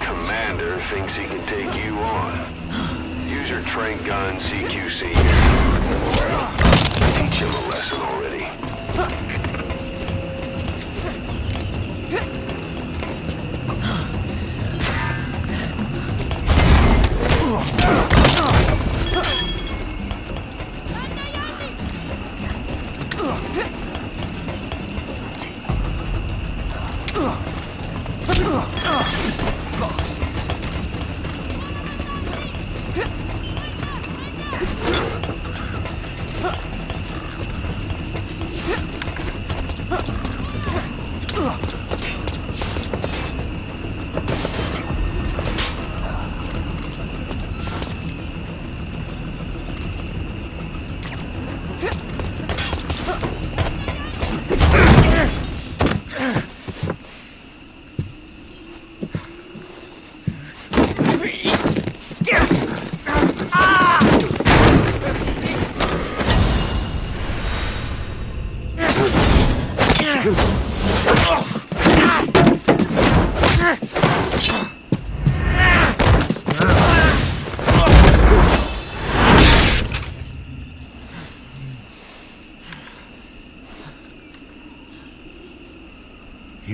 commander thinks he can take you on. Use your tranq gun, CQC. Teach him a lesson already. Lost. You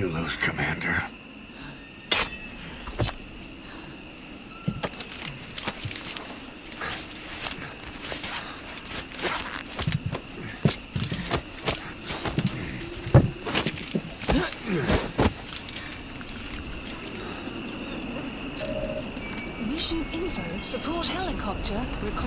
lose, Commander. Mission info. Support helicopter request.